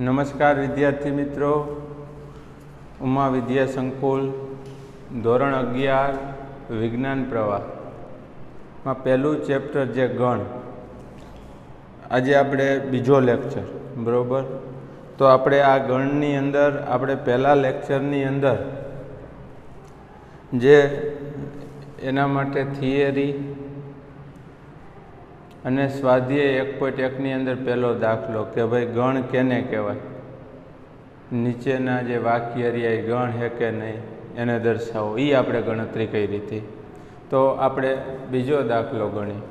નમસ્કાર વિદ્યાર્થી મિત્રો. ઉમા વિદ્યા સંકુલ, ધોરણ અગિયાર, વિજ્ઞાન પ્રવાહમાં પહેલું ચેપ્ટર જે ગણ. આજે આપણે બીજો લેક્ચર, બરાબર? તો આપણે આ ગણની અંદર, આપણે પહેલાં લેક્ચરની અંદર જે એના માટે થિયરી અને સ્વાધ્યાય એક પોઈન્ટ એકની અંદર પહેલો દાખલો કે ભાઈ ગણ કેને કહેવાય? નીચેના જે વાક્ય રહ્યા એ ગણ હે કે નહીં એને દર્શાવો. એ આપણે ગણતરી કરી હતી. તો આપણે બીજો દાખલો ગણી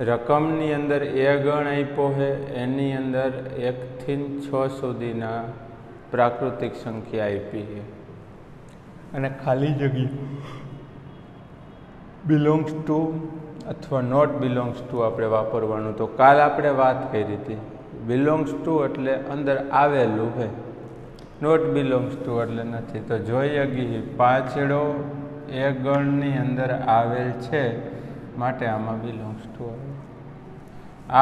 રકમની અંદર એ ગણ આપ્યો છે એની અંદર એકથી છ સુધીના પ્રાકૃતિક સંખ્યા આપી છે. અને ખાલી જગ્યા. બિલોંગ્સ ટુ અથવા નોટ બિલોંગ્સ ટુ આપણે વાપરવાનું. તો કાલ આપણે વાત કરી હતી. બિલોંગ્સ ટુ એટલે અંદર આવેલું હે નોટ બિલોંગ્સ ટુ એટલે નથી. તો જોઈ અગી પાછળો એ ગણની અંદર આવેલ છે માટે આમાં બિલોંગ્સ ટુ આવે.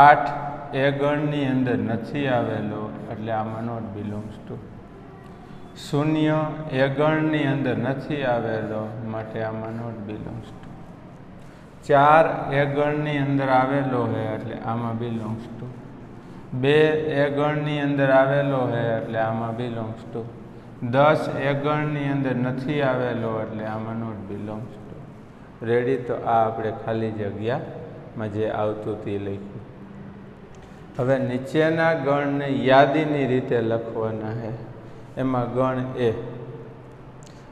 આઠ એ ગણની અંદર નથી આવેલો એટલે આમાં નોટ બિલોંગ્સ ટુ શૂન્ય એ ગણની અંદર નથી આવેલો માટે આમાં નોટ બિલોંગ્સ ટુ ચાર એ ગણની અંદર આવેલો છે એટલે આમાં બિલોંગ્સ ટુ બે એ ગણની અંદર આવેલો છે એટલે આમાં બિલોંગ્સ ટુ દસ એ ગણની અંદર નથી આવેલો એટલે આમાં નોટ બિલોંગ્સ ટુ રેડી તો આ આપણે ખાલી જગ્યામાં જે આવતું તે લખ્યું હવે નીચેના ગણને યાદીની રીતે લખવાના છે એમાં ગણ એ.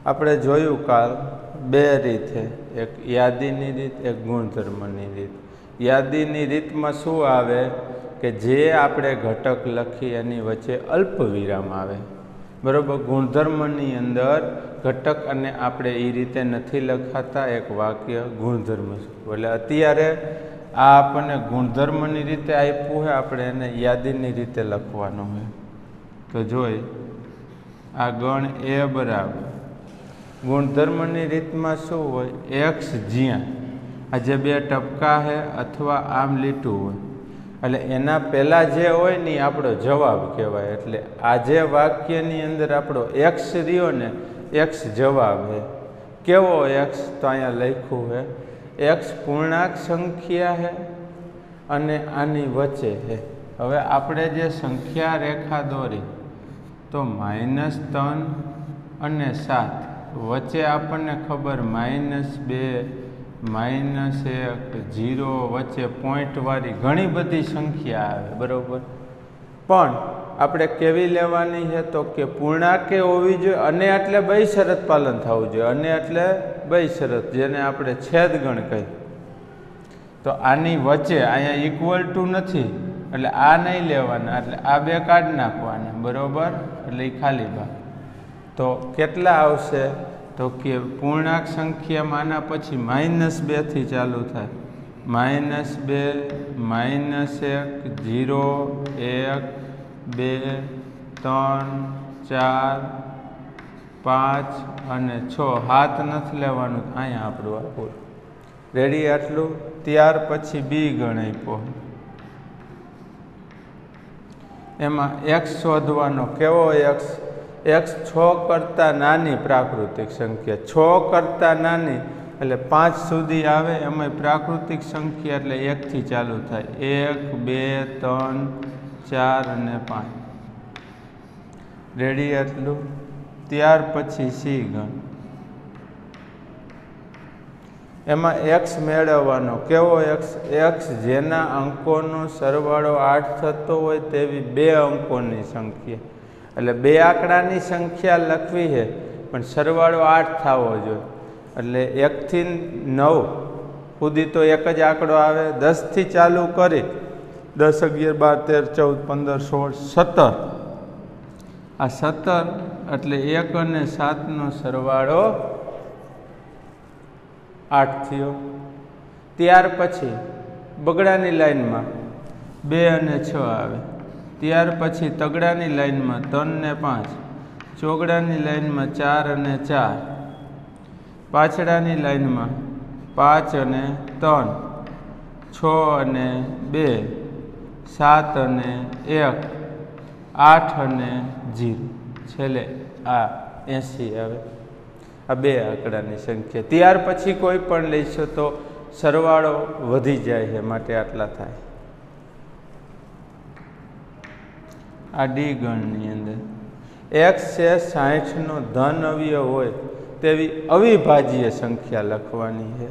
આપણે જોયું કાલ બે રીતે. એક યાદીની રીત, એક ગુણધર્મની રીત. યાદીની રીતમાં શું આવે કે જે આપણે ઘટક લખી એની વચ્ચે અલ્પ વિરામ આવે. બરાબર? ગુણધર્મની અંદર ઘટક અને આપણે એ રીતે નથી લખાતા, એક વાક્ય ગુણધર્મ એટલે અત્યારે આ આપણને ગુણધર્મની રીતે આપ્યું છે આપણે એને યાદીની રીતે લખવાનું હોય. તો જોઈ, આ ગણ એ બરાબર. ગુણધર્મની રીતમાં શું હોય? એક્સ જ્યાં. આ જે બે ટપકા છે અથવા આમ લીટું હોય. એટલે એના પહેલાં જે હોય ને આપણો જવાબ કહેવાય. એટલે આ જે વાક્યની અંદર આપણો એક્સ રહ્યો ને એક્સ જવાબ છે. કેવો એક્સ તો અહીંયા લખ્યું છે એક્સ પૂર્ણાંક સંખ્યા છે અને આની વચ્ચે છે. હવે આપણે જે સંખ્યા રેખા દોરી, તો માઇનસ ત્રણ અને સાત. વચ્ચે આપણને ખબર માઇનસ બે, માઇનસ એક જીરો વચ્ચે પોઈન્ટવાળી ઘણી બધી સંખ્યા આવે, બરાબર? પણ આપણે કેવી લેવાની છે તો કે પૂર્ણાંકે હોવી જોઈએ, અને એટલે બે શરત પાલન થવું જોઈએ, અને એટલે બે શરત, જેને આપણે છેદગણ કહી તો આની વચ્ચે અહીંયા ઇક્વલ ટુ નથી, એટલે આ નહીં લેવાના, એટલે આ બે કાઢી નાખવાના, બરાબર? એટલે એ ખાલી ભાગ. તો કેટલા આવશે? તો કે પૂર્ણાંક સંખ્યામાં આના પછી માઇનસ બેથી ચાલુ થાય. માઇનસ બે, માઇનસ એક જીરો એક, બે, ત્રણ, ચાર, પાંચ અને છ. હાથ નથી લેવાનું. અહીંયા આપણું આપું રેડી આટલું? ત્યાર પછી બી ગણાયપો એમાં એક્સ શોધવાનો કેવો એક્સ એક્સ છ કરતાં નાની પ્રાકૃતિક સંખ્યા. છ કરતાં નાની, એટલે પાંચ સુધી આવે એમાં પ્રાકૃતિક સંખ્યા એટલે એકથી ચાલુ થાય. એક, બે, ત્રણ, ચાર અને પાંચ. રેડી એટલું ત્યાર પછી સી ગણ. એમાં એક્સ મેળવવાનો. કેવો એક્સ એક્સ જેના અંકોનો સરવાળો આઠ થતો હોય તેવી બે અંકોની સંખ્યા. એટલે બે આંકડાની સંખ્યા લખવી છે, પણ સરવાળો આઠ થવો જોઈએ. એટલે એકથી નવ સુધી તો એક જ આંકડો આવે. દસથી ચાલુ કરી, દસ અગિયાર, બાર, તેર, ચૌદ, પંદર, સોળ, સત્તર. આ સત્તર એટલે એક અને સાતનો સરવાળો આઠ થયો. ત્યાર પછી બગડાની લાઈનમાં બે અને છ આવે. ત્યાર પછી તગડાની લાઈનમાં ત્રણ ને પાંચ, ચોગડાની લાઈનમાં ચાર અને ચાર, પાછળાની લાઇનમાં પાંચ અને ત્રણ, છ અને બે, સાત અને એક, આઠ અને જીરો. છેલ્લે આ એંસી આવે. આ બે આંકડાની સંખ્યા. ત્યાર પછી કોઈ પણ લઈશો તો સરવાળો વધી જાય છે માટે આટલા થાય. આ ડી ગણની અંદર. એક્સ છે સાહીઠનો ધન અવયવ હોય તેવી અવિભાજ્ય સંખ્યા લખવાની છે.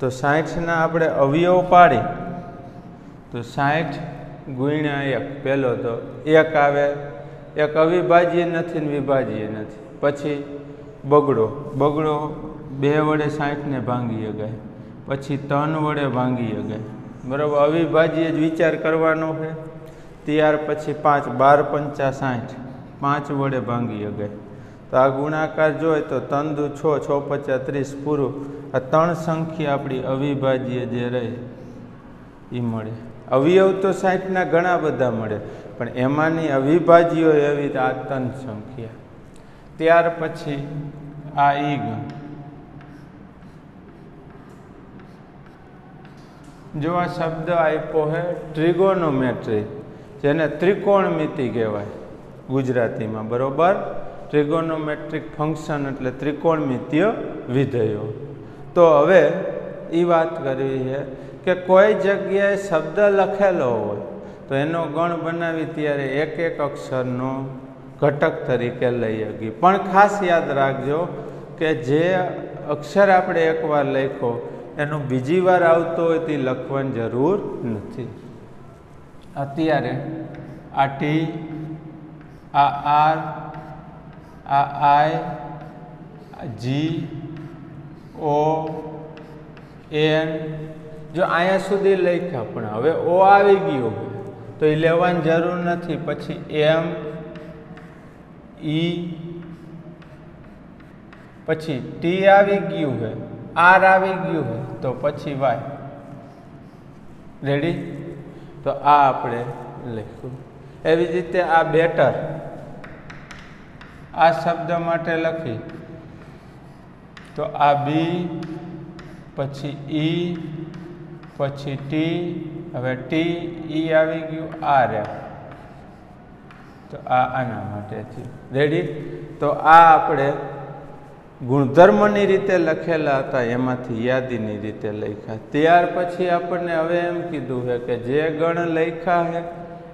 તો સાહીઠના આપણે અવયવ પાડી. તો સાહીઠ ગુણ્યા એક. પહેલો તો એક આવે. એક અવિભાજ્ય નથી ને વિભાજ્ય નથી. પછી બગડો. બગડો બે વડે સાહીઠને ભાંગી શકાય પછી ત્રણ વડે ભાંગી શકાય બરાબર? અવિભાજ્ય જ વિચાર કરવાનો છે. ત્યાર પછી પાંચ, બાર પંચા સાઠ, પાંચ વડે ભાંગી શકાય તો આ ગુણાકાર જોઈએ તો તંદુ છ છ પચાસ ત્રીસ પૂરું. આ ત્રણ સંખ્યા આપણી અવિભાજ્ય જે રહે એ મળે. અવયવ તો સાઠના ઘણા બધા મળે, પણ એમાંની અવિભાજ્યો એવી આ ત્રણ સંખ્યા. ત્યાર પછી આ ઈ ગણ. જો આ શબ્દ આપ્યો હે ટ્રિગોનોમેટ્રી જેને ત્રિકોણમિતિ કહેવાય ગુજરાતીમાં, બરોબર? ટ્રિગોનોમેટ્રિક ફંક્શન એટલે ત્રિકોણમિતિય વિધેયો. તો હવે એ વાત કરવી છે કે કોઈ જગ્યાએ શબ્દ લખેલો હોય, તો એનો ગણ બનાવી ત્યારે એક એક અક્ષરનો ઘટક તરીકે લઈ શકીએ. પણ ખાસ યાદ રાખજો કે જે અક્ષર આપણે એકવાર લખ્યો એનું બીજી વાર આવતો હોય તે લખવાની જરૂર નથી. અત્યારે આ ટી, આ આર, આ આઈ જી, ઓ, એન. જો અહીંયા સુધી લખ્યા પણ હવે ઓ આવી ગયો તો એ લેવાની જરૂર નથી. પછી એમ, ઈ, પછી ટી આવી ગયું છે આર આવી ગયું હોય તો પછી વાય. રેડી તો આ આપણે લખ્યું એવી જ રીતે આ બેટર. આ શબ્દ માટે લખી. તો આ બી, પછી ઈ, પછી ટી, હવે ટી, ઈ આવી ગયું, આ રહ્યા. તો આ આના માટે થયું રેડી તો આ આપણે ગુણધર્મની રીતે લખેલા હતા, એમાંથી યાદીની રીતે લખ્યા. ત્યાર પછી આપણને હવે એમ કીધું છે કે જે ગણ લખ્યા છે,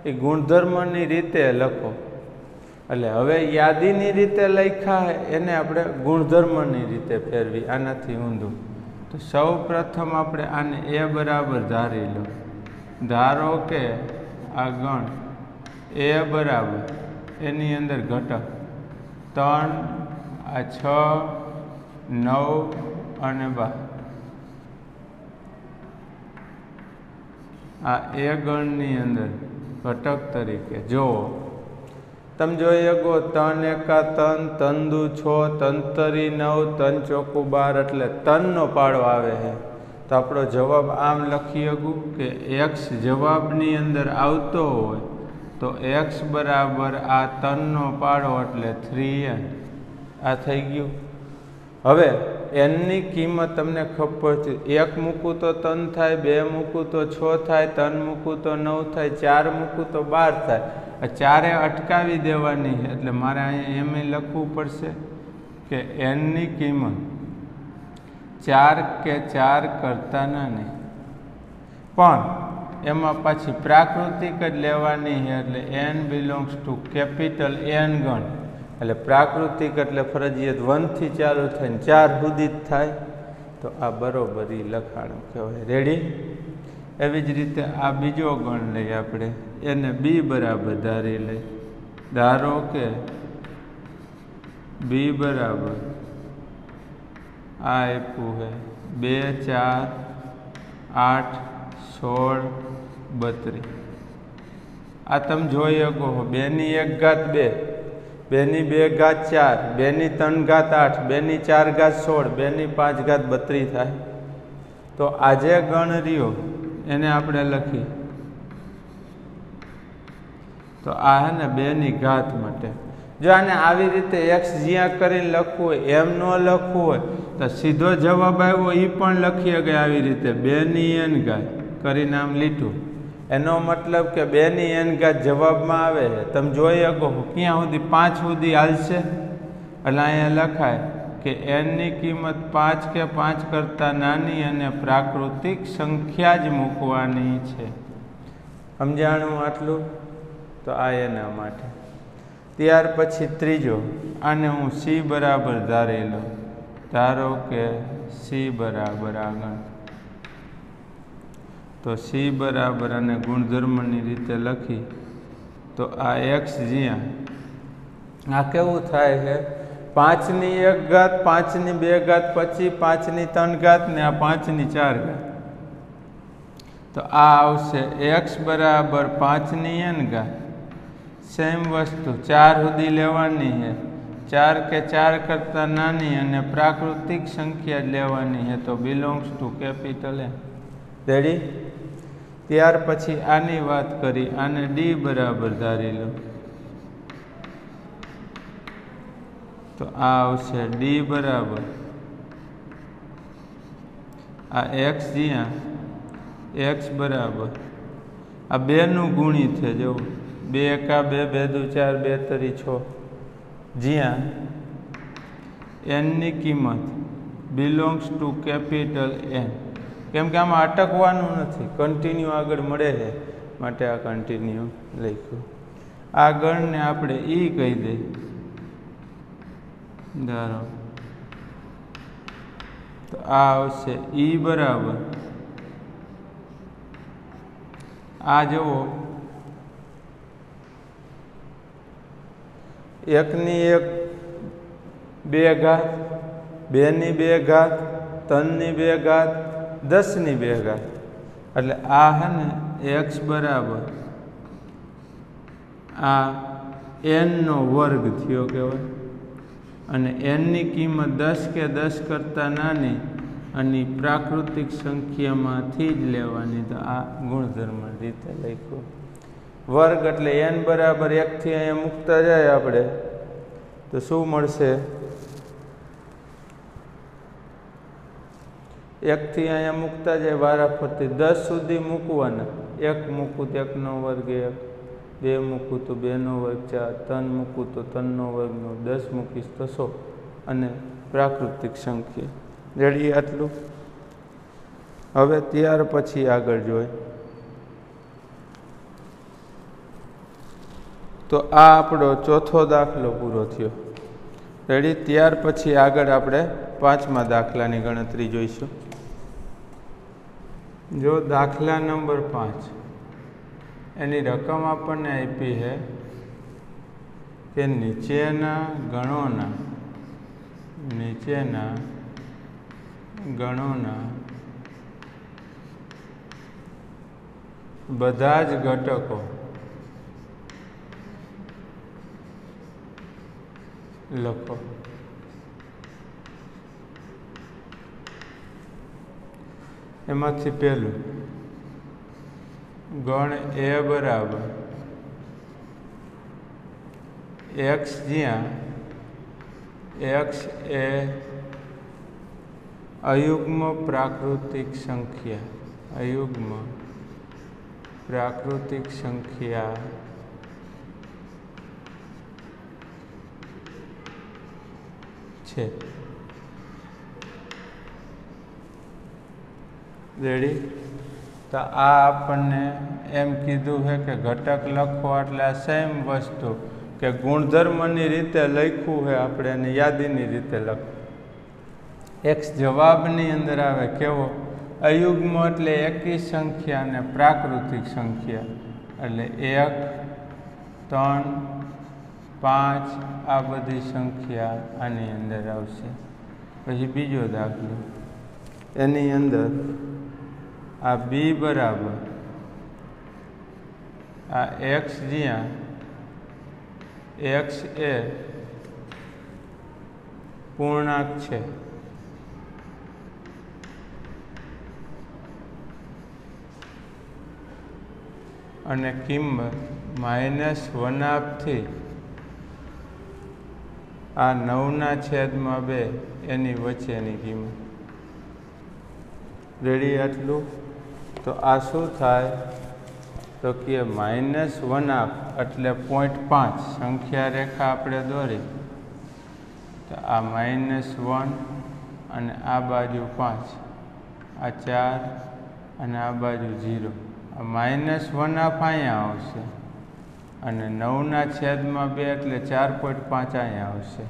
એ ગુણધર્મની રીતે લખો. એટલે હવે યાદીની રીતે લખ્યા છે, એને આપણે ગુણધર્મની રીતે ફેરવી. આનાથી ઊંધું. તો સૌ પ્રથમ આપણે આને એ બરાબર ધારી લો. ધારો કે આ ગણ એ બરાબર, એની અંદર ઘટક ત્રણ આ છ, નવ અને બાર. આ એ ગણની અંદર ઘટક તરીકે, જુઓ. તમે જોઈ શકો તન એકા તન તંદુ છો તંતરી નવ, તન ચોખ્ખું બાર, એટલે તનનો પાડો આવે છે તો આપણો જવાબ આમ લખી શકું કે એક્સ જવાબની અંદર આવતો હોય, તો એક્સ બરાબર આ તનનો પાડો એટલે થ્રી એન આ થઈ ગયું. હવે, એનની કિંમત તમને ખબર છે. એક મૂકું તો તન થાય, બે મૂકું તો છ થાય તન મૂકું તો નવ થાય, ચાર મૂકું તો બાર થાય. ચારે અટકાવી દેવાની એટલે મારે અહીંયા એમ લખવું પડશે કે એનની કિંમત ચાર કે ચાર કરતા નાની. પણ એમાં પાછી પ્રાકૃતિક જ લેવાની છે. એટલે N belongs to capital N ગણ. એટલે પ્રાકૃતિક એટલે ફરજિયાત વનથી ચાલુ થઈને ચાર સુધી જ થાય, તો આ બરોબરી લખાણ કહેવાય. રેડી એવી જ રીતે આ બીજો ગણ લઈએ આપણે. એને બી બરાબર ધારી લઈ ધારો કે બી બરાબર આ આપ્યું હે બે, ચાર, આઠ, સોળ, બત્રીસ. આ તમે જોઈ શકો બેની એક ઘાત બે. બેની બે ઘાત ચાર, બેની ત્રણ ઘાત આઠ, બેની ચાર ઘાત સોળ, બેની પાંચ ઘાત બત્રીસ થાય. તો આજે ગણ રહ્યો, એને આપણે લખી. તો આ હે ને બેની ઘાત માટે. જો આને આવી રીતે એક્સ જ્યાં કરીને લખવું હોય, એમ ન લખવું હોય, તો સીધો જવાબ આવ્યો એ પણ લખી શકે આવી રીતે બેની એન ઘાત કરીને આમ લીધું એનો મતલબ કે બેની એન જવાબમાં આવે. છે તમે જોઈ શકો ક્યાં સુધી પાંચ સુધી હાલશે? એટલે અહીંયા લખાય કે એનની કિંમત પાંચ કે પાંચ કરતાં નાની અને પ્રાકૃતિક સંખ્યા જ મૂકવાની છે. સમજાણું આટલું? તો આ એના માટે. ત્યાર પછી ત્રીજો, આને હું સી બરાબર ધારી લઉં ધારો કે સી બરાબર આગળ. તો સી બરાબર અને ગુણધર્મની રીતે લખી, તો આ એક્સ જ્યાં, આ કેવું થાય છે? પાંચની એક ઘાત, પાંચની બે ઘાત, પછી પાંચની ત્રણ ઘાત ને આ પાંચની ચાર ઘાત. તો આ આવશે એક્સ બરાબર પાંચની એન ઘાત. સેમ વસ્તુ, ચાર સુધી લેવાની છે. ચાર કે ચાર કરતાં નાની અને પ્રાકૃતિક સંખ્યા લેવાની છે, તો belongs to capital A ready ત્યાર પછી આની વાત કરી, આને ડી બરાબર ધારી લો. તો આ આવશે ડી બરાબર. આ એક્સ જ્યાં એક્સ બરાબર. આ બેનું ગુણી છે જવું બે એકા બે બે દુ ચાર, બે તરી છ. જ્યાં એનની કિંમત બિલોંગ્સ ટુ કેપિટલ એન કેમ કે આમાં અટકવાનું નથી. કન્ટિન્યુ આગળ મળે છે. માટે આ કન્ટિન્યુ લખ્યું. આગળને આપણે ઈ કહી દઈએ. ધારો. તો આ આવશે ઈ બરાબર. આ જુઓ. એકની એક બે ઘાત, બેની બે ઘાત ત્રણની બે ઘાત દસની ઘાત એટલે આ હે ને એક્સ બરાબર. આ એનનો વર્ગ થયો કહેવાય. અને એનની કિંમત દસ કે દસ કરતાં નાની અને પ્રાકૃતિક સંખ્યામાંથી જ લેવાની. તો આ ગુણધર્મ રીતે લખ્યું. વર્ગ એટલે એન બરાબર એકથી અહીંયા મૂકતા જાય આપણે. તો શું મળશે? એકથી અહીંયા મૂકતા જાય, વારા ફરતી. દસ સુધી મૂકવાના. એક મૂકું તો એકનો વર્ગ એક, બે મૂકું તો બેનો વર્ગ ચાર, ત્રણ મૂકું તો ત્રણનો વર્ગનો દસ મૂકીશ તો સો. અને પ્રાકૃતિક સંખ્યા. રેડી આટલું? હવે ત્યાર પછી આગળ જોઈ. તો આ આપણો ચોથો દાખલો પૂરો થયો. રેડી? ત્યાર પછી આગળ આપણે પાંચમા દાખલાની ગણતરી જોઈશું. જો દાખલા નંબર પાંચ એની રકમ આપણને આપી છે કે નીચેના ગણોના નીચેના ગણોના બધા જ ઘટકો લખો. એમાંથી પહેલું, ગણ એ બરાબર. એક્સ જ્યાં, એક્સ એ અયુગ્મ પ્રાકૃતિક સંખ્યા, અયુગ્મ પ્રાકૃતિક સંખ્યા. છે. રેડી? તો આ આપણને એમ કીધું છે કે ઘટક લખો એટલે આ સેમ વસ્તુ કે ગુણધર્મની રીતે લખ્યું છે આપણે એને યાદીની રીતે લખવું એક જવાબની અંદર આવે કેવો? અયુગ્મ એટલે એકી સંખ્યા અને પ્રાકૃતિક સંખ્યા. એટલે એક, ત્રણ, પાંચ આ બધી સંખ્યા આની અંદર આવશે. પછી બીજો દાખલો. એની અંદર આ બી બરાબર. આ એક્સ જ્યાં એક્સ એ પૂર્ણાંક છે. અને કિંમત માઇનસ વન આપથી આ નવના છેદમાં બે, એની વચ્ચેની કિંમત. રેડી આટલું? તો આ શું થાય? તો કે માઇનસ વન હાફ એટલે પોઈન્ટ પાંચ. સંખ્યા રેખા આપણે દોરી. તો આ માઇનસ વન અને આ બાજુ પાંચ. આ ચાર અને આ બાજુ ઝીરો આ માઇનસ વન હાફ અહીંયા આવશે. અને નવના છેદમાં બે એટલે ચાર પોઈન્ટ પાંચ અહીંયા આવશે.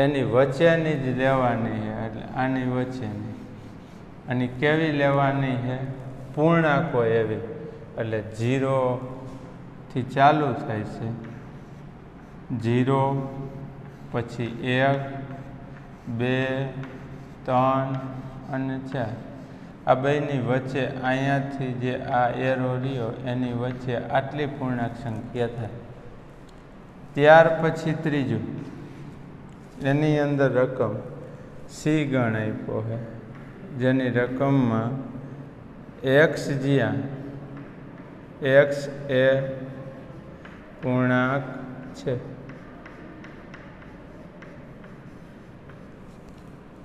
એની વચ્ચેની જ લેવાની છે. એટલે આની વચ્ચેની. અને કેવી લેવાની છે? પૂર્ણાંકો એવી. એટલે જીરોથી ચાલુ થાય છે. ઝીરો પછી એક, બે, ત્રણ અને ચાર. આ બેની વચ્ચે અહીંયાથી જે આ એરો રહ્યો, એની વચ્ચે આટલી પૂર્ણાંક સંખ્યા થાય. ત્યાર પછી ત્રીજું. એની અંદર રકમ સી ગણ આપ્યો જેની રકમમાં એક્સ જ્યાં? એક્સ એ પૂર્ણાંક છે.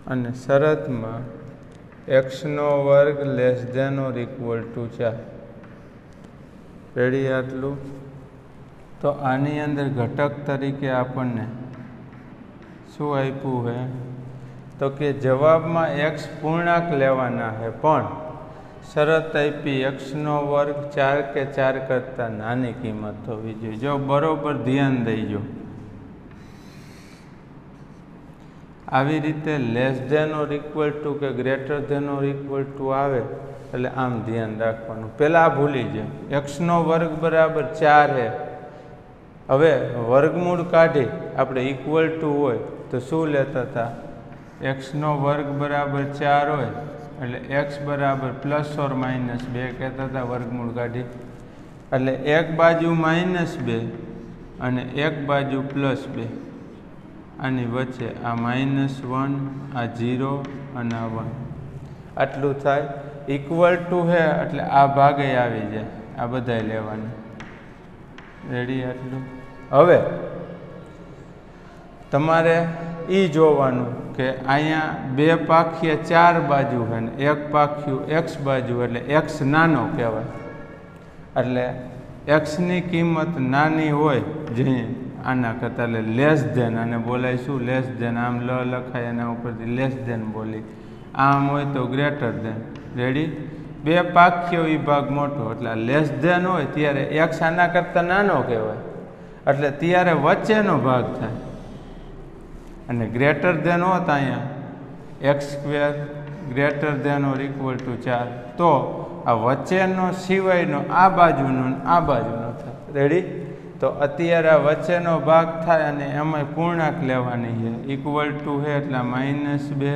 અને શરતમાં એક્સનો વર્ગ less than or equal to ચાર. રેડી આટલું? તો આની અંદર ઘટક તરીકે આપણને શું આપ્યું છે તો કે જવાબમાં એક્સ પૂર્ણાંક લેવાના છે પણ શરત આપી એક્સનો વર્ગ ચાર કે ચાર કરતાં નાની કિંમત હોવી જોઈએ. જો બરોબર ધ્યાન દઈજો આવી રીતે less than or equal to કે greater than or equal to આવે, એટલે આમ ધ્યાન રાખવાનું. પહેલાં ભૂલી જાય એક્સનો વર્ગ બરાબર ચાર હે. હવે વર્ગમૂળ કાઢી, આપણે ઇક્વલ ટુ હોય તો શું લેતા હતા? એક્સનો વર્ગ બરાબર ચાર હોય. એટલે એક્સ બરાબર પ્લસ ઓર માઇનસ બે કહેતા હતા વર્ગમૂળ કાઢી. એટલે એક બાજુ માઇનસ બે અને એક બાજુ પ્લસ બે. આની વચ્ચે આ માઇનસ વન આ ઝીરો અને આ વન આટલું થાય. ઇક્વલ ટુ હે, એટલે આ ભાગે આવી જાય. આ બધાય લેવાની. રેડી આટલું? હવે, તમારે એ જોવાનું. કે અહીંયા બે પાખીએ ચાર બાજુ હોય ને એક પાખ્યું એક્સ બાજુ એટલે એક્સ નાનો કહેવાય. એટલે એક્સની કિંમત નાની હોય જે આના કરતાં એટલે લેસ ધેન અને બોલાય શું? લેસ ધેન આમ લ લખાય એના ઉપરથી લેસ ધેન બોલી. આમ હોય તો ગ્રેટર ધેન રેડી બે પાખ્યો વિભાગ મોટો એટલે લેસ ધેન હોય ત્યારે એક્સ આના કરતાં નાનો કહેવાય. એટલે ત્યારે વચ્ચેનો ભાગ થાય. અને ગ્રેટર દેન હોત અહીંયા x square greater than or equal to ચાર, તો આ વચ્ચેનો સિવાયનો આ બાજુનો આ બાજુનો થાય. રેડી તો અત્યારે આ વચ્ચેનો ભાગ થાય અને એમાં પૂર્ણાંક લેવાની છે. ઇક્વલ ટુ છે એટલે માઇનસ બે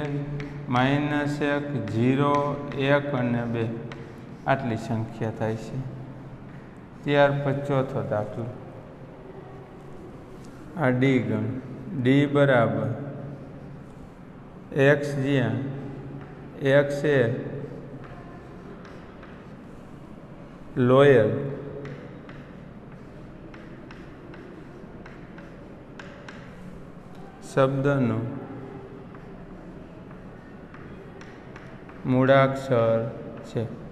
માઇનસ એક ઝીરો એક અને બે. આટલી સંખ્યા થાય છે. ત્યાર પછી ચોથો દાખલો. આ ડી ગણ. ડી બરાબર. એક્સ જ્યાં? એક્સ એ લોયર શબ્દનો મૂળાક્ષર છે.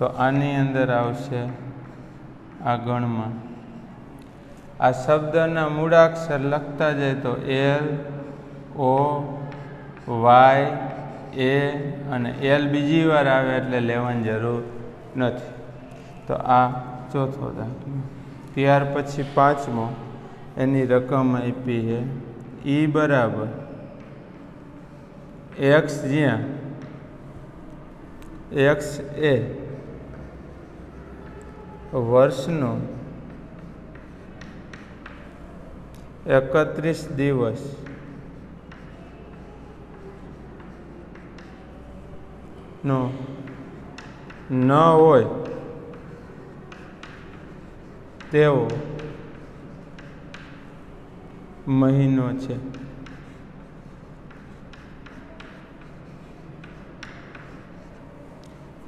તો આની અંદર આવશે આ ગણમાં. આ શબ્દના મૂળાક્ષર લખતા જાય તો એલ ઓ વાય એ અને એલ બીજી વાર આવે એટલે લેવાની જરૂર નથી. તો આ ચોથો દાખલો. ત્યાર પછી પાંચમો, એની રકમ આપી છે ઈ બરાબર એક્સ જ્યાં એક્સ એ વર્ષનો એકત્રીસ દિવસ. નો. ન હોય. તેવો મહિનો છે.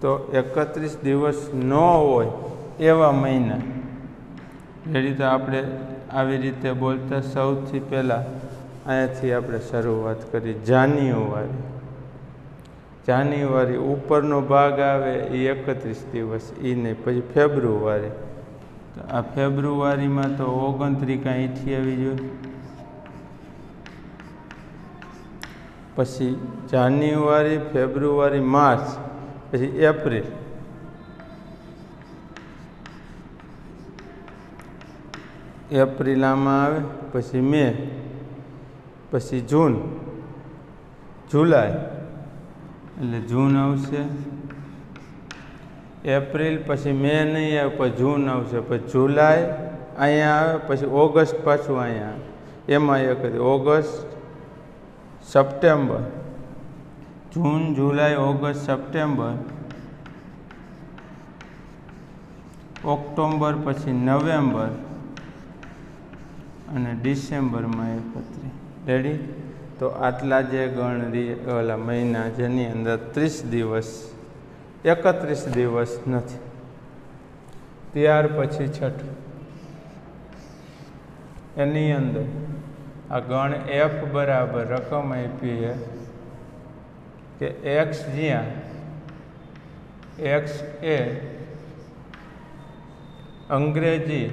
તો એકત્રીસ દિવસ ન હોય. એવા મહિના. એ રીતે આપણે આવી રીતે બોલતા સૌથી પહેલાં અહીંયાથી આપણે શરૂઆત કરી. જાન્યુઆરી. જાન્યુઆરી ઉપરનો ભાગ આવે એ એકત્રીસ દિવસ એ નહીં, પછી ફેબ્રુઆરી. તો આ ફેબ્રુઆરીમાં તો ઓગણત્રીસ અહીંથી આવી જોઈએ પછી જાન્યુઆરી, ફેબ્રુઆરી, માર્ચ, પછી એપ્રિલ. એપ્રિલ આમાં આવે, પછી મે, પછી જૂન, જુલાઈ, એટલે જૂન આવશે. એપ્રિલ, પછી મે નહીં આવે, પછી જૂન આવશે, પછી જુલાઈ અહીંયા આવે, પછી ઓગસ્ટ પાછું અહીંયા એમાં એક August, September, June, July, August, September, October, પછી નવેમ્બર અને ડિસેમ્બરમાં એકત્રીસ રેડી તો આટલા જે ગણ ઓલા મહિના, જેની અંદર ત્રીસ દિવસ, એકત્રીસ દિવસ નથી. ત્યાર પછી છઠ. એની અંદર આ ગણ એફ બરાબર રકમ આપી છે કે એક્સ જ્યાં એક્સ એ અંગ્રેજી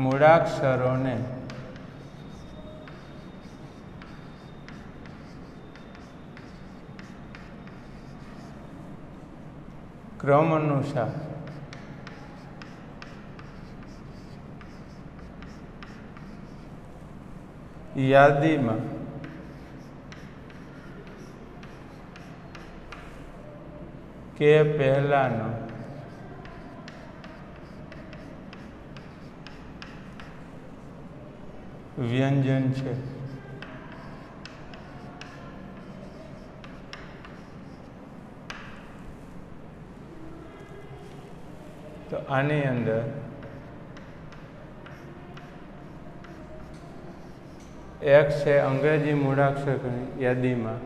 મૂળાક્ષરોને. ક્રમ અનુસાર યાદીમાં. કે પહેલાનો. વ્યંજન છે. તો આની અંદર એક્સ છે અંગ્રેજી મૂળાક્ષરની યાદીમાં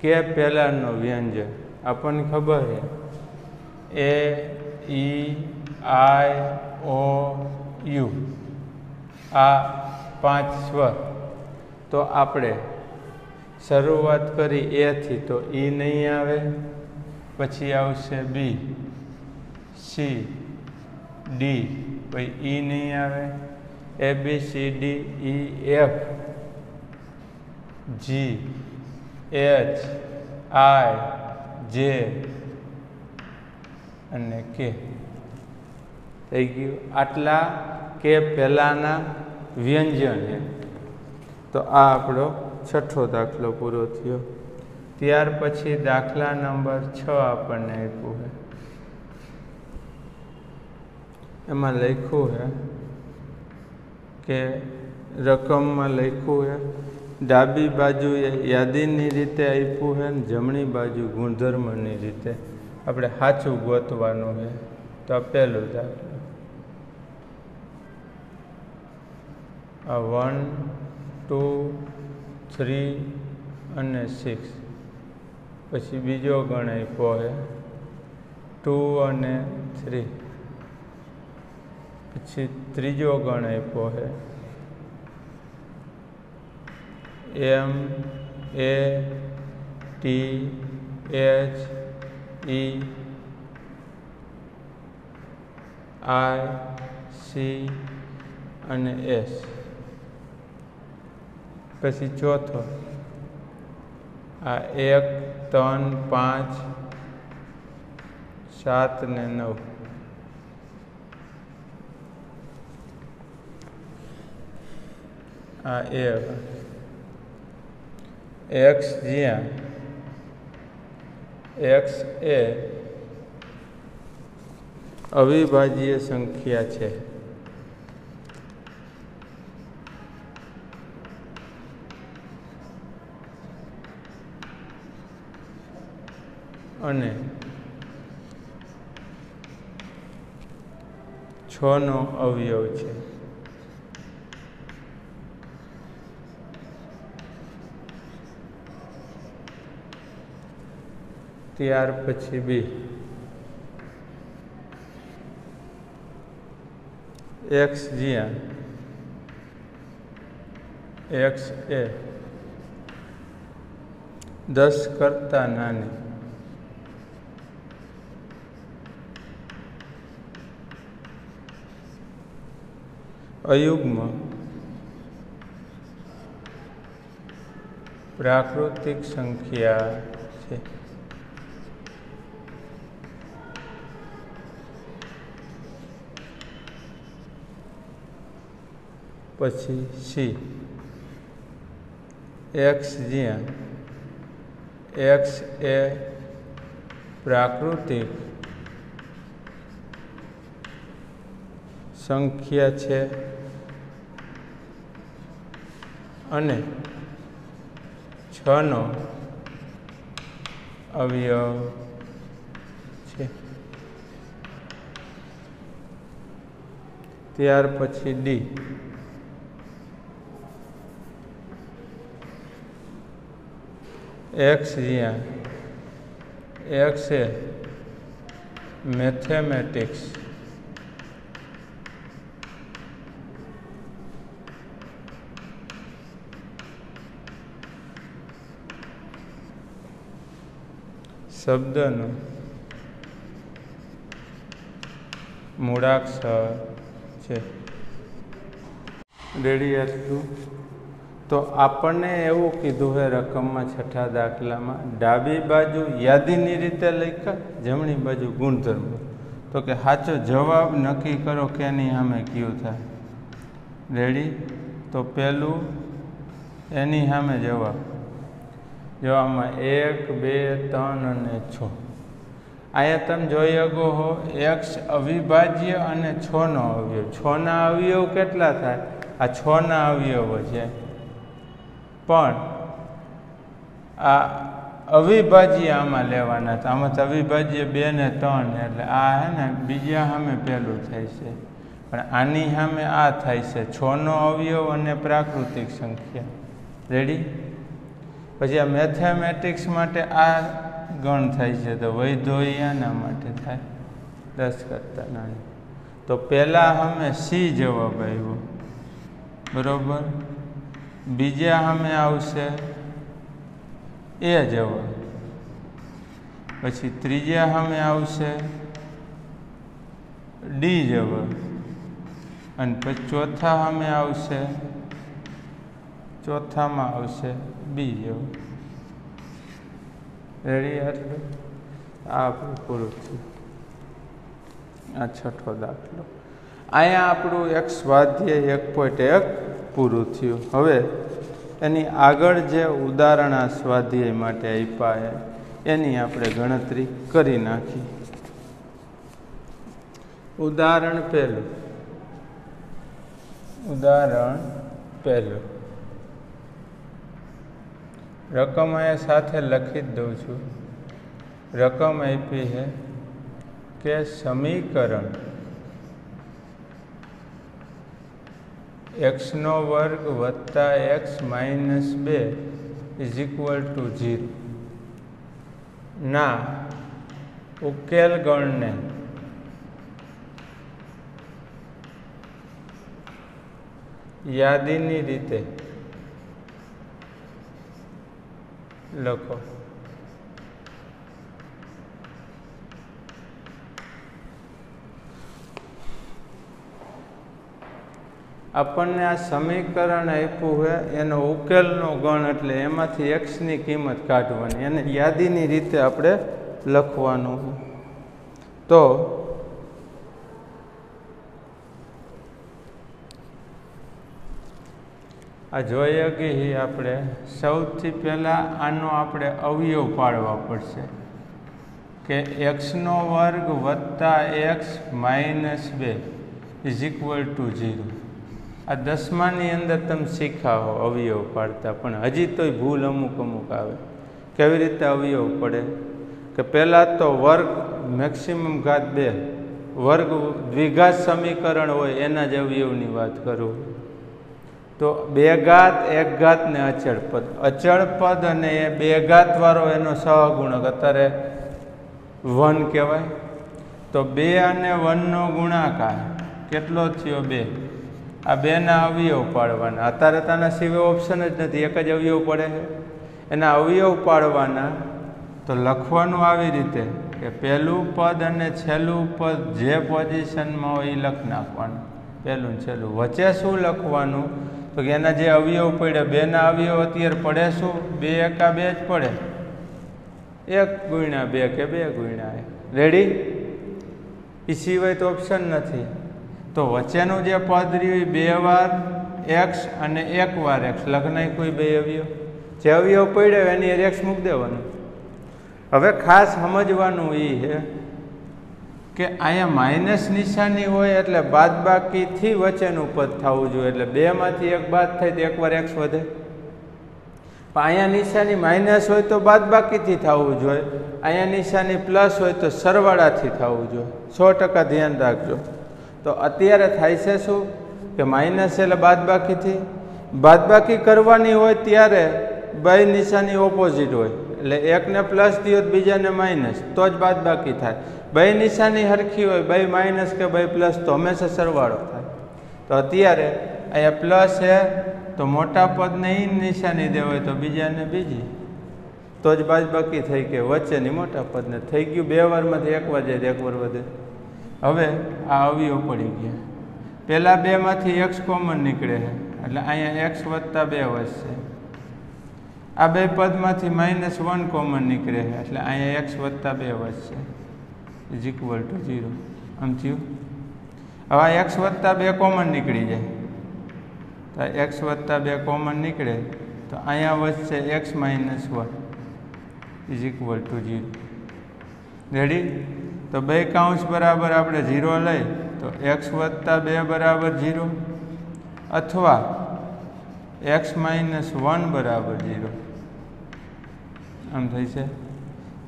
કે પહેલાંનો વ્યંજન. આપણને ખબર છે. A, E, I, O, U. આ પાંચ સ્વર તો આપણે શરૂઆત કરી એથી તો ઈ નહીં આવે. પછી આવશે બી. સી. ડી. પછી ઈ નહીં આવે. A, B, C, D, E, F. G. H. I. J. અને કે. થઈ ગયું. આટલા કે પહેલાંના વ્યંજન એ તો આ આપણો છઠ્ઠો દાખલો પૂરો થયો. ત્યાર પછી દાખલા નંબર છ આપણને આપ્યું છે. એમાં લખ્યું છે કે રકમમાં લખ્યું છે, ડાબી બાજુએ યાદીની રીતે આપ્યું છે ને જમણી બાજુ ગુણધર્મની રીતે. આપણે સાચું ગોતવાનું છે. તો આ પહેલું દાખલો. વન, ટુ, થ્રી અને સિક્સ. પછી બીજો ગણાય પોહે ટુ અને થ્રી. પછી ત્રીજો ગણાય પોહે M, A, T, H, E, I, C અને એસ. પછી ચોથો. આ એક, ત્રણ, પાંચ, સાત ને નવ. આ એક. એક્સ જ્યાં? એક્સ એ અવિભાજ્ય સંખ્યા છે. અને છનો અવયવ છે. ત્યાર પછી બી એક્સ જ્યાં એક્સ એ દસ કરતાં નાની. અયુગ્મ પ્રાકૃતિક સંખ્યા છે. પછી સી. એક્સ જ્યાં એક્સ એ પ્રાકૃતિક સંખ્યા છે. અને છનો અવયવ છે. ત્યાર પછી ડી. એક્સ જ્યાં. એક્સ એ મેથેમેટિક્સ. શબ્દનો મૂળાક્ષર છે. રેડી આટલું તો આપણને એવું કીધું છે રકમમાં છઠ્ઠા દાખલામાં, ડાબી બાજુ યાદીની રીતે લખ્યા, જમણી બાજુ ગુણધર્મ. તો કે સાચો જવાબ નક્કી કરો કેની સામે કયું થાય. રેડી તો પહેલું એની સામે જવાબ. જો આમાં એક, બે, ત્રણ અને છ. અહીંયા તમે જોઈ શકો હો એક્સ અવિભાજ્ય અને છનો અવયવ. છના અવયવ કેટલા થાય? આ છના અવયવો છે. પણ આ અવિભાજ્ય આમાં લેવાના હતા આમાં તો અવિભાજ્ય બે ને ત્રણ એટલે આ હે ને, બીજા સામે પહેલું થાય છે. પણ આની સામે આ થાય છે. છનો અવયવ અને પ્રાકૃતિક સંખ્યા. રેડી પછી આ મેથેમેટિક્સ માટે આ ગણ થાય છે તો વૈધોયાના માટે થાય. દસ કરતા નાની. તો પહેલાં અમે સી જવાબ આવ્યો બરાબર? બીજા સામે આવશે એ જવાબ. પછી ત્રીજા સામે આવશે ડી જવાબ. અને પછી ચોથા સામે આવશે, ચોથામાં આવશે બી જવાબ રેડી આટલું આપણું પૂરું થયું. આ છઠ્ઠો દાખલો. અહીંયા આપણું એક સ્વાધ્યાય એક પોઈન્ટ એક પૂરું થયું. હવે એની આગળ જે ઉદાહરણ આ સ્વાધ્યાય માટે આપ્યા એની આપણે ગણતરી કરી નાખી. ઉદાહરણ પહેલું. ઉદાહરણ પહેલું. રકમ અહીંયા સાથે લખી જ દઉં છું રકમ આપી છે કે સમીકરણ એક્સનો વર્ગ વત્તા એક્સ માઇનસ બે ઇઝ ઇક્વલ ટુ ઝીરો ના ઉકેલ ગણને યાદીની રીતે લખો આપણને આ સમીકરણ આપ્યું છે, એનો ઉકેલનો ગણ એટલે એમાંથી એક્સની કિંમત કાઢવાની, એને યાદીની રીતે આપણે લખવાનું. તો આ જોઈએ કે આપણે. સૌથી પહેલાં આનો આપણે અવયવ પાડવા પડશે. કે એક્સનો વર્ગ વત્તા એક્સ માઇનસ બે ઇઝ ઇક્વલ ટુ ઝીરો આ દસમાની અંદર તમે શીખાવો અવયવ પાડતા, પણ હજી તોય ભૂલ અમુક અમુક આવે. કેવી રીતે અવયવ પડે? કે પહેલાં તો વર્ગ મેક્સિમમ ઘાત બે, વર્ગ દ્વિઘાત સમીકરણ હોય એના જ અવયવની વાત કરું. તો બે ઘાત, એક ઘાત ને અચળ પદ. અચળ પદ અને બે ઘાતવાળો એનો સહગુણક. અત્યારે વન કહેવાય. તો બે અને વનનો ગુણાકાર કેટલો થયો બે? આ બેના અવયવ પાડવાના. અત્યારે તાના સિવાય ઓપ્શન જ નથી. એક જ અવયવ પડે છે. એના અવયવ પાડવાના તો લખવાનું આવી રીતે કે પહેલું પદ અને છેલ્લું પદ જે પોઝિશનમાં હોય એ લખ નાખવાનું. પહેલું છેલ્લું. વચ્ચે શું લખવાનું? તો એના જે અવયવ પડે બેના અવયવ અત્યારે પડે શું? બે એકા બે જ પડે. એક ગુણ્યા બે કે બે ગુણ્યા એક. રેડી એ સિવાય તો ઓપ્શન નથી. તો વચ્ચેનું જે પદ રહ્યું બે વાર એક્સ અને એક વાર એક્સ લગ્ન કોઈ બે અવયવ? જે અવયવ પડ્યો એની એક્સ મૂકી દેવાનું. હવે ખાસ સમજવાનું એ છે કે અહીંયા માઇનસ નિશાની હોય એટલે બાદ બાકીથી વચ્ચેનું પદ થવું જોઈએ. એટલે બેમાંથી એક બાદ થાય તો એકવાર એક્સ વધે. પણ અહીંયા નિશાની માઇનસ હોય તો બાદ બાકીથી થવું જોઈએ. અહીંયા નિશાની પ્લસ હોય તો સરવાળાથી થવું જોઈએ. સો ટકા ધ્યાન રાખજો. તો અત્યારે થાય છે શું? કે માઇનસ એટલે બાદ બાકીથી. બાદ બાકી કરવાની હોય ત્યારે બે નિશાની ઓપોઝિટ હોય. એટલે એકને પ્લસ દો બીજાને માઇનસ. તો જ બાદ બાકી થાય. બે નિશાની સરખી હોય, બે માઇનસ કે બે પ્લસ તો હંમેશા સરવાળો થાય. તો અત્યારે અહીંયા પ્લસ છે, તો મોટા પદને એ નિશાની દેવાય તો બીજાને બીજી. તો જ બાજબાકી થઈ કે વચ્ચેની મોટા પદને. થઈ ગયું બે વારમાંથી એક વાર જાય એક વાર વધે. હવે આ અવયવ પડી ગયા. પહેલાં બેમાંથી એક્સ કોમન નીકળે છે. એટલે અહીંયા એક્સ વત્તા બે વધશે આ બે પદમાંથી માઇનસ વન કોમન નીકળે છે. એટલે અહીંયા એક્સ વત્તા બે વધશે ઇઝ ઇક્વલ ટુ ઝીરો આમ થયું હવે એક્સ વત્તા બે કોમન નીકળી જાય. તો એક્સ વત્તા બે કોમન નીકળે, તો અહીંયા વધશે x minus one is equal to zero ready તો બે કાઉન્સ બરાબર આપણે ઝીરો લઈ, તો એક્સ વત્તા બે બરાબર ઝીરો અથવા એક્સ માઇનસ વન બરાબર ઝીરો આમ થઈ છે?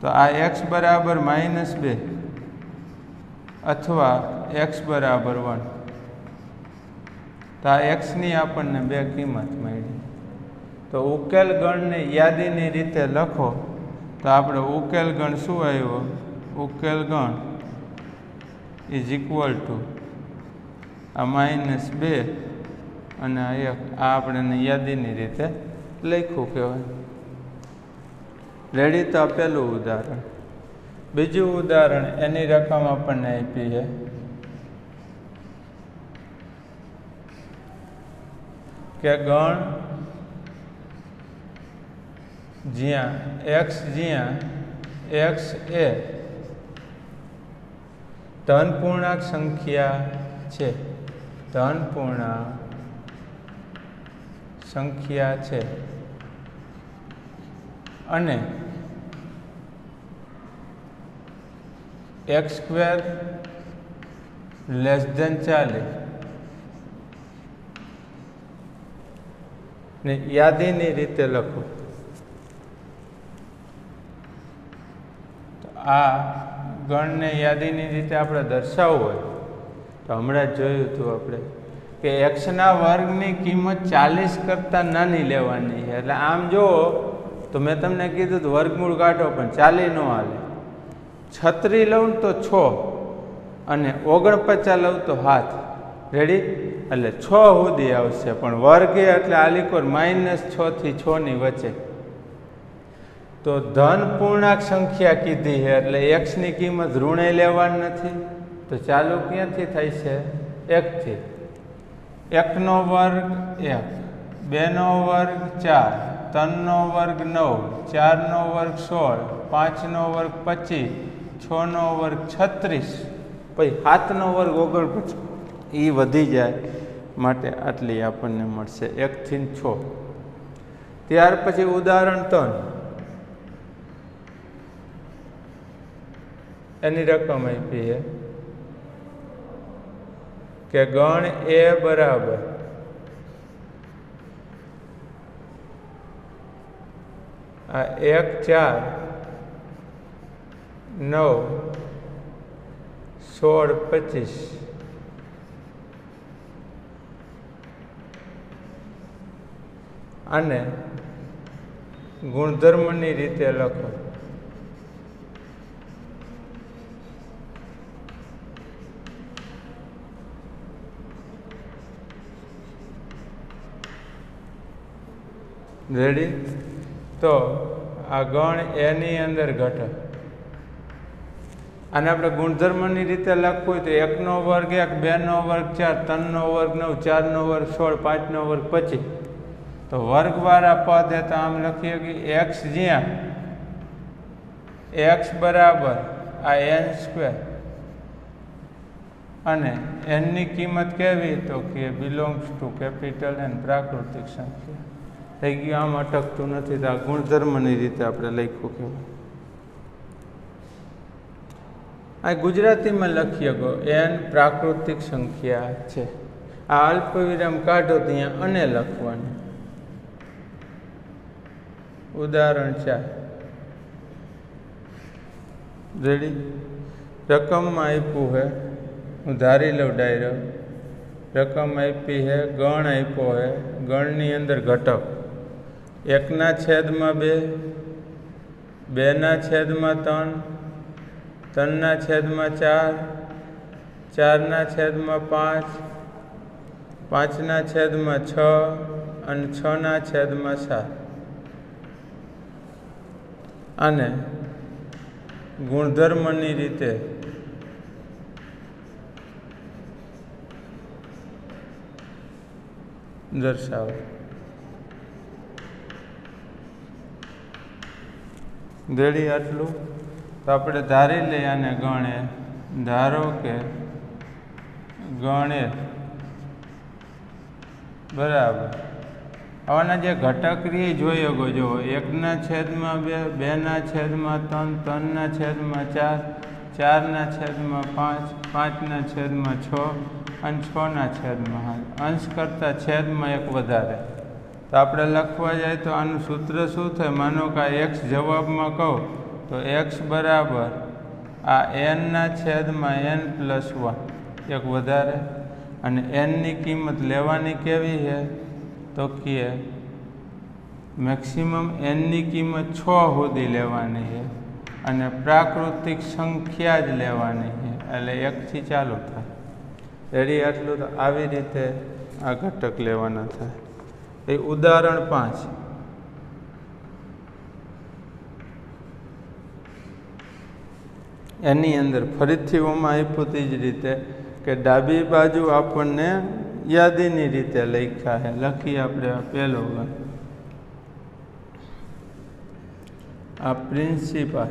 તો આ એક્સ બરાબર માઇનસ બે. અથવા એક્સ બરાબર વન તો આ એક્સની આપણને બે કિંમત મળી. તો ઉકેલ ગણને યાદીની રીતે લખો. તો આપણે ઉકેલ ગણ શું આવ્યો? ઉકેલ ગણ ઇઝ ઇક્વલ ટુ આ માઇનસ બે અને આ એક. આ આપણે યાદીની રીતે લખ્યું કહેવાય. રેડી તો પેલું ઉદાહરણ. બીજું ઉદાહરણ એની રકમ આપણને આપી કે ગણ જ્યાં, એક્સ જ્યાં, એક્સ એ ધન પૂર્ણાંક સંખ્યા છે. ધન પૂર્ણાંક સંખ્યા છે. અને એક્સ સ્ક્વેર લેસ દેન ચાલીસ. ને યાદીની રીતે લખો. આ ગણને યાદીની રીતે આપણે દર્શાવવું હોય, તો હમણાં જ જોયું હતું આપણે, કે એક્સના વર્ગની કિંમત ચાલીસ કરતાં નાની લેવાની છે. એટલે આમ જુઓ, તો મેં તમને કીધું વર્ગમૂળ કાઢો પણ ચાલી ન હાલે. છત્રી લઉં તો છ અને ઓગણપચાસ લઉં તો હાથ. રેડી એટલે છ સુધી આવશે. પણ વર્ગ એટલે આલીકોર માઇનસ છ થી છ વચ્ચે. તો ધન પૂર્ણાંક સંખ્યા કીધી છે એટલે એક્સની કિંમત ઋણે લેવાની નથી. તો ચાલુ ક્યાંથી થાય છે? એકથી એકનો વર્ગ એક બેનો વર્ગ ચાર ત્રણનો વર્ગ નવ ચારનો વર્ગ સોળ પાંચનો વર્ગ પચીસ છનો વર્ગ છત્રીસ. પછી સાતનો વર્ગ ઓગણપચાસ. એ વધી જાય માટે આટલી આપણને મળશે એકથી છ. ત્યાર પછી ઉદાહરણ ત્રણ. એની રકમ આપી છે કે ગણ એ બરાબર. આ એક ચાર. નવ સોળ પચીસ. અને ગુણધર્મની રીતે લખો. રેડી તો આ ગણ એની અંદર ઘટક. અને આપણે ગુણધર્મની રીતે લખવું હોય તો એકનો વર્ગ એક, બેનો વર્ગ ચાર, ત્રણનો વર્ગ નવ, ચારનો વર્ગ સોળ, પાંચનો વર્ગ પચીસ. તો વર્ગવાળા પદ હતા આમ લખીએ કે એક્સ જ્યાં? એક્સ બરાબર આ એન સ્ક્વેર અને એનની કિંમત કેવી? તો k belongs to capital N પ્રાકૃતિક સંખ્યા. થઈ ગયું, આમ અટકતું નથી, તો આ ગુણધર્મની રીતે આપણે લખ્યું કેવું આ ગુજરાતીમાં લખી શકો, એન પ્રાકૃતિક સંખ્યા છે. આ અલ્પવિરામ કાઢો ત્યાં અને લખવાની. ઉદાહરણ ચાર. રેડી રકમમાં આપ્યું હે, હું ધારી લઉં ડાયરો. રકમ આપી હે, ગણ આપ્યો હે, ગણની અંદર ઘટક. એકના છેદમાં બે, બેના છેદમાં ત્રણ ત્રણના છેદમાં ચાર, ચારના છેદમાં પાંચ, પાંચના છેદમાં છ અને છના છેદમાં સાત. અને ગુણધર્મની રીતે દર્શાવો. રેડી આટલું? તો આપણે ધારી લઈએ અને ગણે. ધારો કે ગણે. બરાબર. આવાના જે ઘટક રહી જોઈ શકો જો એકના છેદમાં બે, બેના છેદમાં ત્રણ, ત્રણના છેદમાં ચાર, ચારના છેદમાં પાંચ, પાંચના છેદમાં છ અને છના છેદમાં સાત અંશ કરતાં છેદમાં એક વધારે. તો આપણે લખવા જાય તો આનું સૂત્ર શું થાય? માનો કે એક્સ જવાબમાં કહું. તો એક્સ બરાબર આ એનના છેદમાં એન પ્લસ વન એક વધારે. અને એનની કિંમત લેવાની કેવી છે? તો કે મેક્સિમમ એનની કિંમત છ સુધી લેવાની છે અને પ્રાકૃતિક સંખ્યા જ લેવાની છે. એટલે એકથી ચાલુ થાય. રેડી આટલું તો આવી રીતે આ ઘટક લેવાના થાય. એ ઉદાહરણ પાંચ. એની અંદર ફરીથી ઓમાં આપ્યું જ રીતે કે ડાબી બાજુ આપણને યાદીની રીતે લખ્યા છે. લખી આપણે આ પહેલો આ પ્રિન્સિપાલ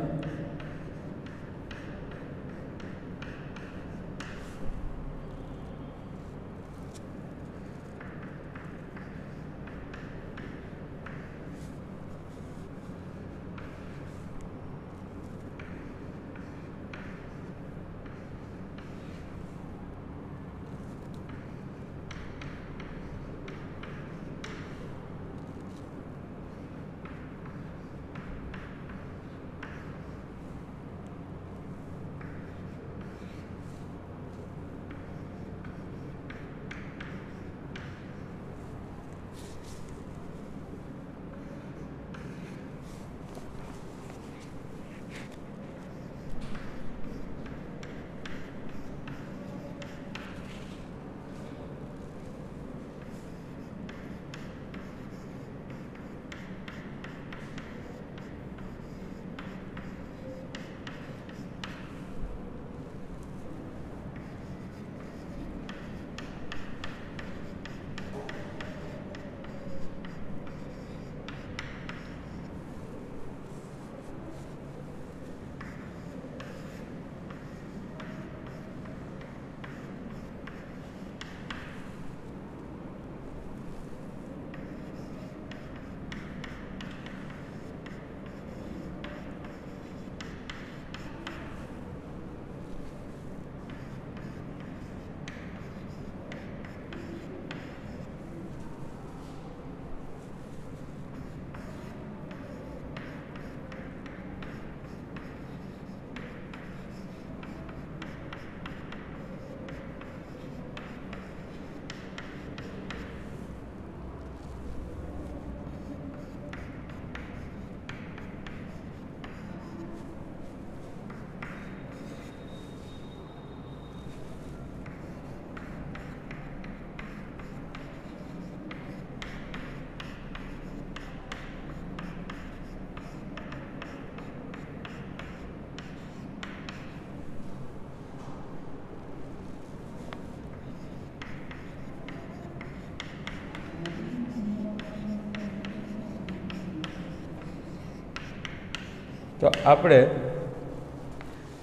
આપણે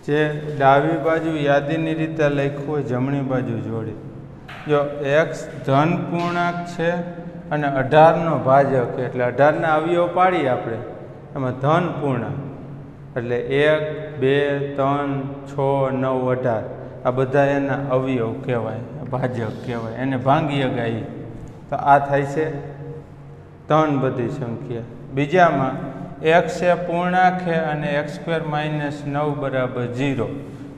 જે ડાબી બાજુ યાદીની રીતે લખ્યું હોય, જમણી બાજુ જોડી. જો એક્સ ધન પૂર્ણાંક છે અને અઢારનો ભાજક, એટલે અઢારના અવયવ પાડીએ આપણે, એમાં ધન પૂર્ણાંક. એટલે એક, બે, ત્રણ, છ, નવ, અઢાર. આ બધા એના અવયવ કહેવાય, ભાજક કહેવાય, એને ભાંગીએ ગાઈ તો આ થાય છે ત્રણ બધી સંખ્યા. બીજામાં એક્સ એ પૂર્ણાંક છે અને એક્સ સ્ક્વેર માઇનસ નવ બરાબર ઝીરો.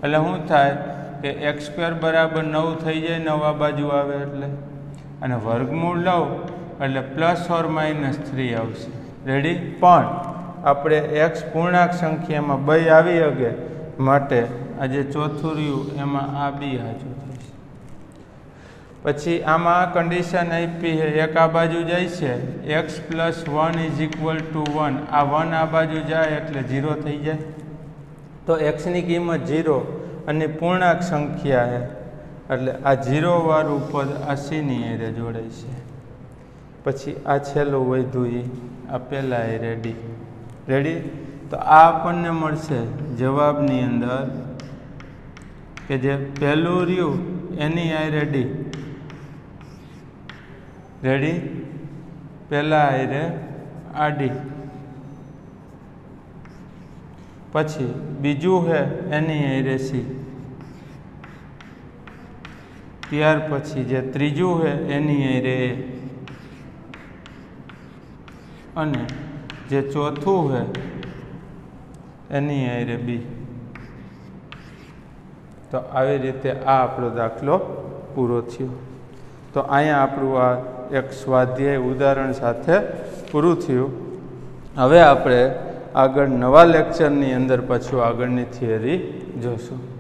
એટલે શું થાય કે એક્સ સ્ક્વેર બરાબર નવ થઈ જાય, નવા બાજુ આવે એટલે? અને વર્ગમૂળ લઉં એટલે પ્લસ ઓર માઇનસ થ્રી આવશે. રેડી પણ આપણે એક્સ પૂર્ણાંક સંખ્યામાં બે આવી શકે માટે આજે ચોથું રહ્યું, એમાં આ બી હાજર થશે. પછી આમાં કન્ડિશન આપી એક આ બાજુ જાય છે. X plus one is equal to one આ વન આ બાજુ જાય એટલે ઝીરો થઈ જાય. તો એક્સની કિંમત ઝીરો અને પૂર્ણાંક સંખ્યા છે. એટલે આ ઝીરોવાળું પદ આ સીની એરે જોડાય છે. પછી આ છેલ્લું વધ્યું એ, આ પહેલાં એ રેડી રેડી તો આ આપણને મળશે જવાબની અંદર કે જે પહેલું રહ્યું એની આ રેડી રેડી? પહેલાં આયરે આડી. પછી બીજું છે એની આયરે સી. ત્યાર પછી જે ત્રીજું છે એની એ. અને જે ચોથું છે એની આયરે બી. તો આવી રીતે આ આપણો દાખલો પૂરો થયો. તો અહીંયા આપણું આ એક સ્વાધ્યાય ઉદાહરણ સાથે પૂરું થયું. હવે આપણે આગળ નવા લેક્ચરની અંદર પાછું આગળની થિયરી જોશું.